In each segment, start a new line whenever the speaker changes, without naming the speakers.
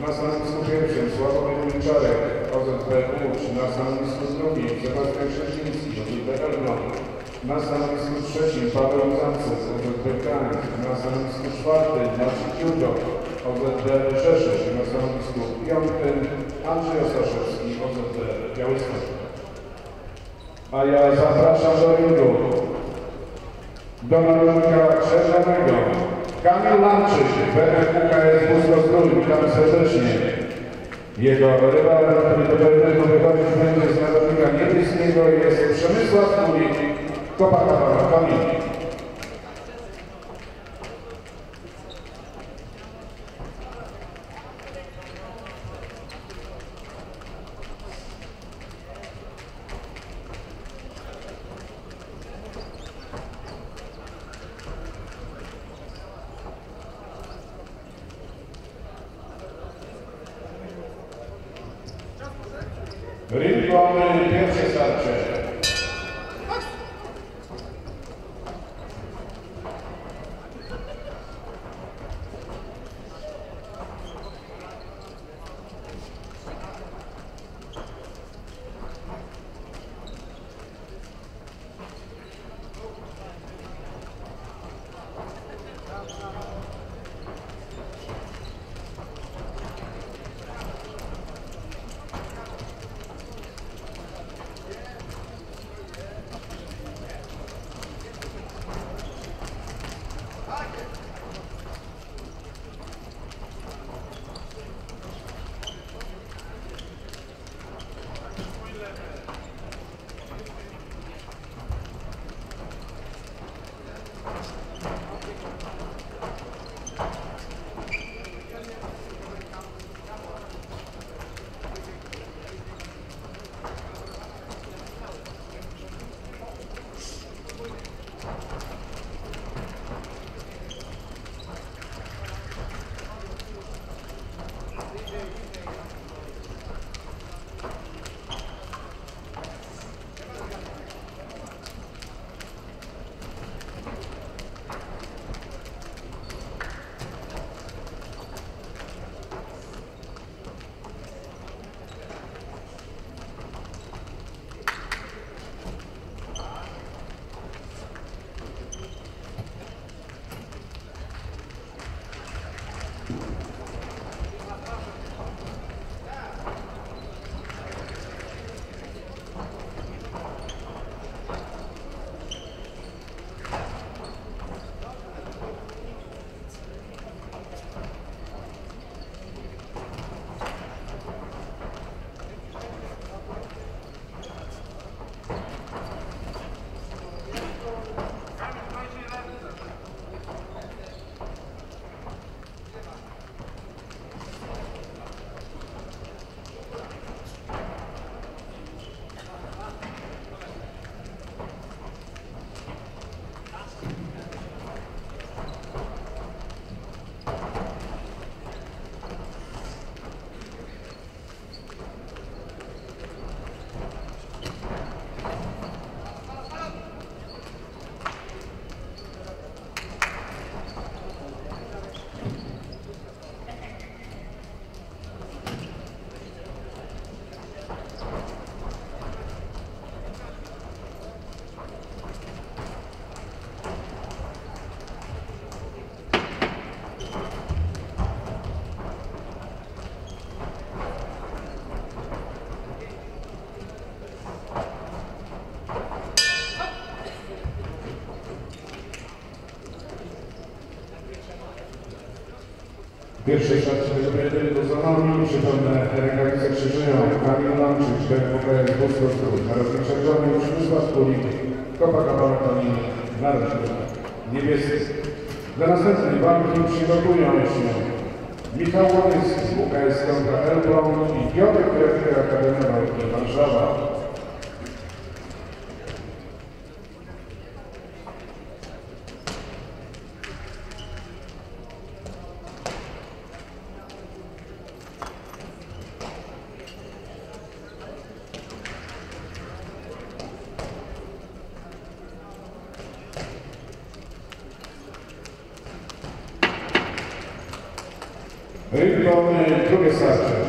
Na stanowisku pierwszym Sławomir Milczarek, OZP Łódź. Na stanowisku drugim Sebastian Krzeziński, OZP Elbląg. Na stanowisku trzecim Paweł Zancek, OZP Gdańsk. Na stanowisku czwartym Maciej Kiudo, OZP Rzeszów. Na stanowisku piątym Andrzej Ostaszewski, OZP Białystok. A ja zapraszam do ringu do narodnika krzyżanego Kamil Lanczyk, BFUKS Busko-Zdrój, witam serdecznie. Jego rywalem, który do pewnego wychodzić będzie z narodnika niebieskiego jest Przemysław Kulik, Copacabana, Kamil. Ring mamy pierwsze starcie. Pierwszej szatce tego pojedynku za nami, przypomnę rękawice krzyżują Kamil Lamczyk, BWKS Busko-Zdrój, Narodnik Czerwony, Przemysław Kulik, Copacabana Kamil, Narodnik Niebieski. Dla następnej walki przygotują się Michał Łanyski, WKS kontra Elbląg i Piotr Krewka, Akademia Walki Warszawa. one druge sastaje.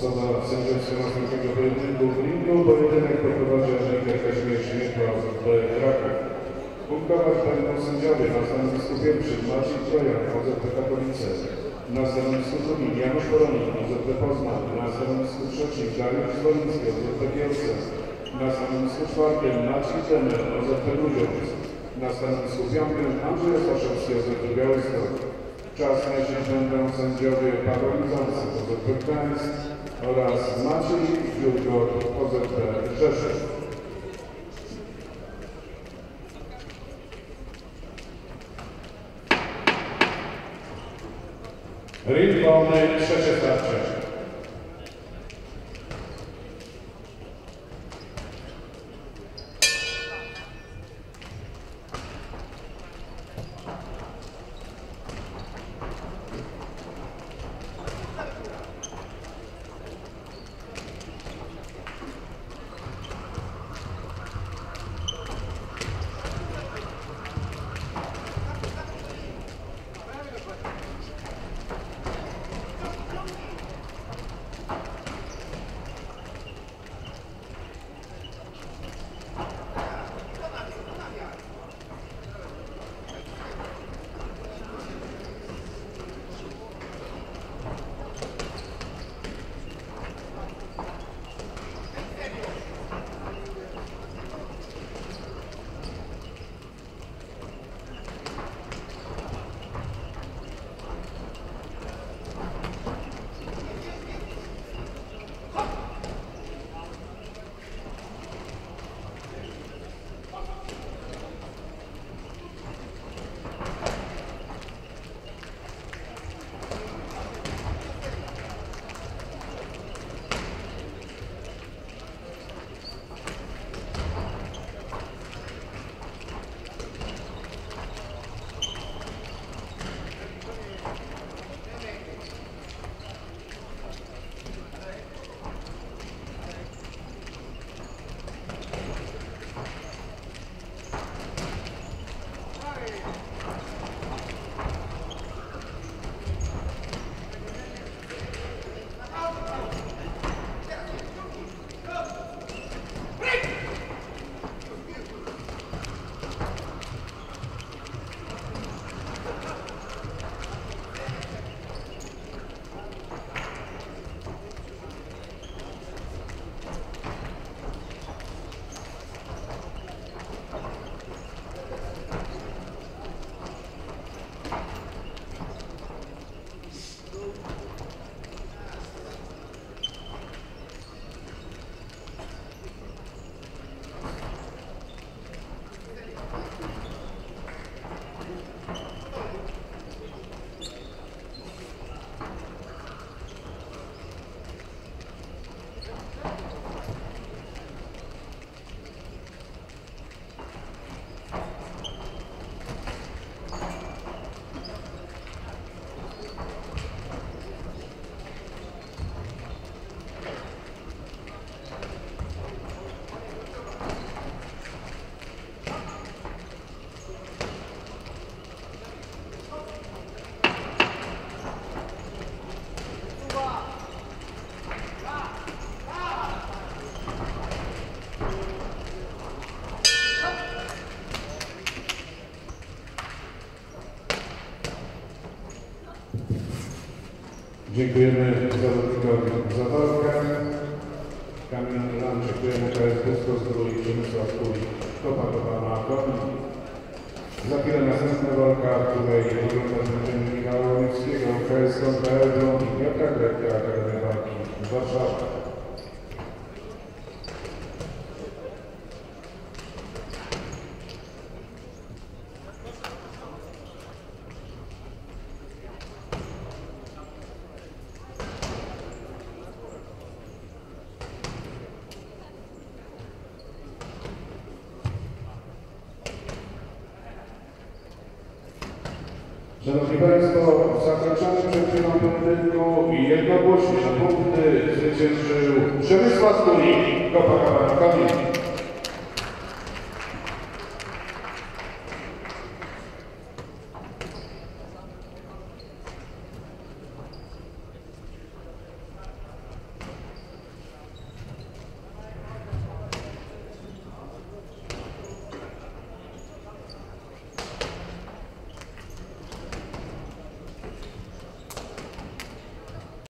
Obsada sędziowska następnego pojedynku w ringu. Pojedynek poprowadzi Angelika Kazimierz Śmiechła z Kraków. Punktować będą sędziowie na stanowisku pierwszym Maciej Trojan, OZP Katowice. Na stanowisku drugim Janusz Koronik, OZP Poznań. Na stanowisku trzecim Dariusz Zwoliński, OZP Kielce. Na stanowisku czwartym Maciej Temer, OZP Grudziądz. Na stanowisku piątym Andrzej Staszewski, OZP Białystok. Czas mierzyć będą sędziowie Paweł Lidzący, OZP Gdańsk oraz Maciej Dziurgor, OZP Rzeszów. Ring trzecie starcie. Dziękujemy zawodnikowi za walkę. Kamil Lanczyk, dziękujemy KS Dysko Zdrój, Przemysław Kuj, Kopa Kopa ma koni. Za chwilę następna walka, w której oglądać będziemy Michała Łowickiego, KS Elbląg i Piotra Gretka, Akademia Walki Warszawa. Szanowni Państwo, zakończony przed chwilą pojedynku i jednogłośnie punkty zwyciężył Przemysław Kopa Kopa Konin.